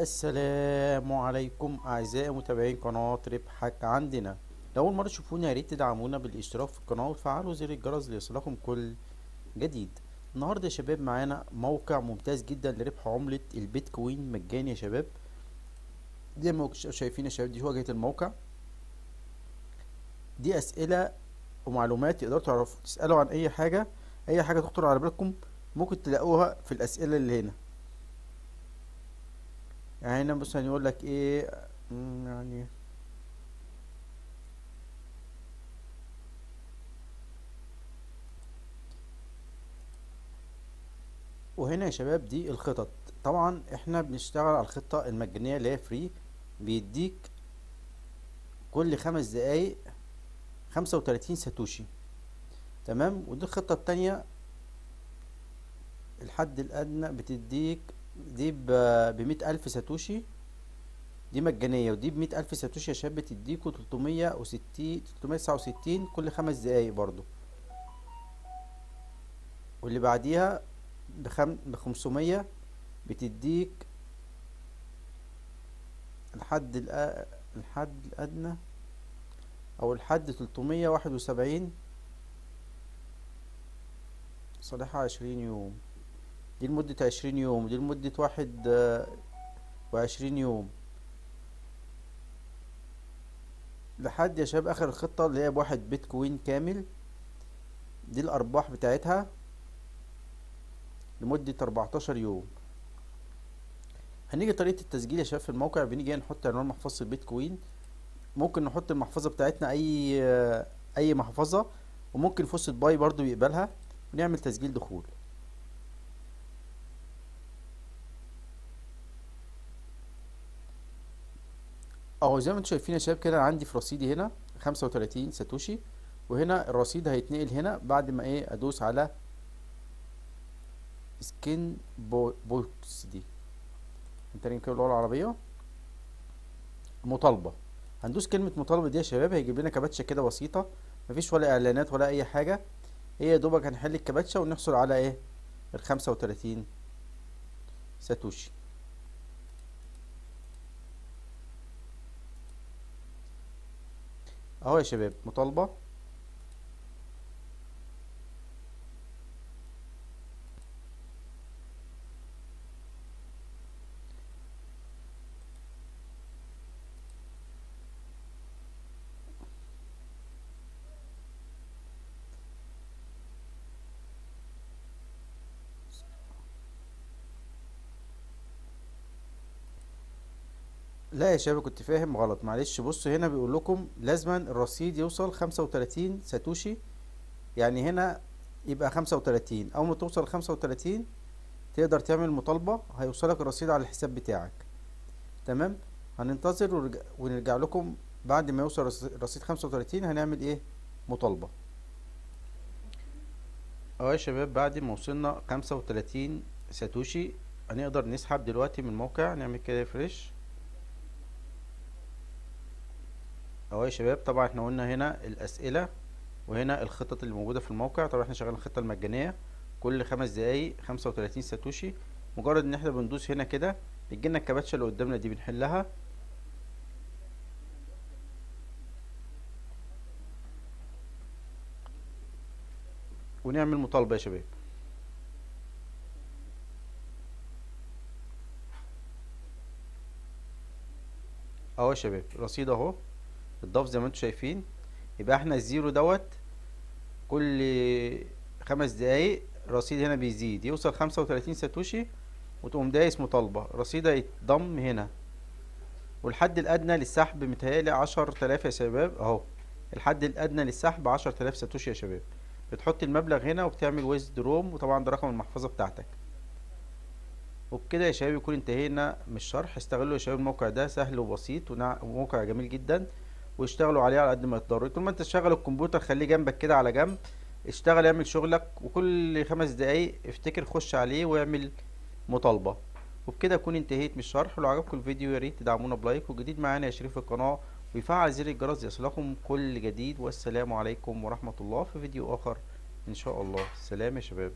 السلام عليكم أعزائي متابعين قناة ربحك عندنا. لو أول مرة تشوفونا يا ريت تدعمونا بالاشتراك في القناة وتفعلوا زر الجرس ليصلكم كل جديد. النهاردة يا شباب معانا موقع ممتاز جدا لربح عملة البيتكوين. مجاني يا شباب. زي ما شايفين يا شباب دي واجهة الموقع. دي أسئلة ومعلومات تقدروا تعرفوا تسألوا عن أي حاجة. أي حاجة تخطر على بالكم ممكن تلاقوها في الأسئلة اللي هنا. يعني هنا مثلا يقول لك إيه يعني وهنا يا شباب دي الخطط. طبعا إحنا بنشتغل على الخطة المجانية اللي هي فري بيديك كل خمس دقايق خمسة وتلاتين ساتوشي. تمام؟ ودي الخطة التانية. الحد الأدنى بتديك دي بمية ألف ساتوشي دي مجانية ودي بمية ألف ساتوشي يا شباب بتديكوا تلتمية وستين تلتمية تسعة وستين كل خمس دقايق برضو واللي بعديها بخم بخمسمية بتديك الحد. الحد الأدنى أو الحد تلتمية واحد وسبعين صالحها عشرين يوم دي لمدة عشرين يوم ودي لمدة واحد آه، وعشرين يوم. لحد يا شباب آخر الخطة اللي هي بواحد بيتكوين كامل. دي الأرباح بتاعتها لمدة أربعتاشر يوم. هنيجي طريقة التسجيل يا شباب في الموقع. بنيجي نحط عنوان محفظة البيتكوين ممكن نحط المحفظة بتاعتنا أي آه، أي محفظة وممكن FaucetPay برضو يقبلها ونعمل تسجيل دخول. اهو زي ما أنتم شايفين يا شباب كده عندي في رصيدي هنا خمسة وتلاتين ساتوشي وهنا الرصيد هيتنقل هنا بعد ما إيه أدوس على سكين بو بوكس دي. انت كده باللغة العربية؟ مطالبة. هندوس كلمة مطالبة دي يا شباب هيجيب لنا كباتشة كده بسيطة مفيش ولا إعلانات ولا أي حاجة. هي يا دوبك هنحل الكباتشة ونحصل على إيه؟ الخمسة وتلاتين ساتوشي. أهو يا شباب مطالبة؟ لا يا شباب كنت فاهم غلط. معلش بصوا هنا بيقول لكم لازما الرصيد يوصل خمسة وتلاتين ساتوشي. يعني هنا يبقى خمسة وتلاتين. أول ما توصل خمسة وتلاتين تقدر تعمل مطالبة هيوصلك الرصيد على الحساب بتاعك. تمام؟ هننتظر ونرجع, ونرجع لكم بعد ما يوصل رص- رصيد خمسة وتلاتين هنعمل إيه؟ مطالبة. أه يا شباب بعد ما وصلنا خمسة وتلاتين ساتوشي هنقدر نسحب دلوقتي من الموقع نعمل كده فريش أهو يا شباب طبعا إحنا قلنا هنا الأسئلة وهنا الخطط اللي موجودة في الموقع. طبعا إحنا شغالين الخطة المجانية. كل خمس دقايق خمسة وتلاتين ساتوشي. مجرد إن إحنا بندوس هنا كده بتجيلنا الكباتشة اللي قدامنا دي بنحلها. ونعمل مطالبة يا شباب. أهو يا شباب رصيد أهو. اتضاف زي ما أنتم شايفين. يبقى إحنا الزرار دوت كل خمس دقايق الرصيد هنا بيزيد. يوصل خمسة وتلاتين ساتوشي وتقوم دايس مطالبة. رصيد هيتضم هنا. والحد الأدنى للسحب متهيألي عشر تلاف يا شباب. أهو. الحد الأدنى للسحب عشر تلاف ساتوشي يا شباب. بتحط المبلغ هنا وبتعمل withdraw وطبعا ده رقم المحفظة بتاعتك. وبكده يا شباب يكون انتهينا من الشرح. استغلوا يا شباب الموقع ده. سهل وبسيط وموقع جميل جدا. واشتغلوا عليه على قد ما تقدروا. طول ما انت تشغل الكمبيوتر خليه جنبك كده على جنب اشتغل اعمل شغلك وكل خمس دقايق افتكر خش عليه واعمل مطالبة. وبكده اكون انتهيت من الشرح. ولو عجبكم الفيديو يا ريت تدعمونا ب like. وجديد معانا يا شريف القناة ويفعل زر الجرس ليصلكم كل جديد. والسلام عليكم ورحمة الله في فيديو آخر إن شاء الله. سلام يا شباب.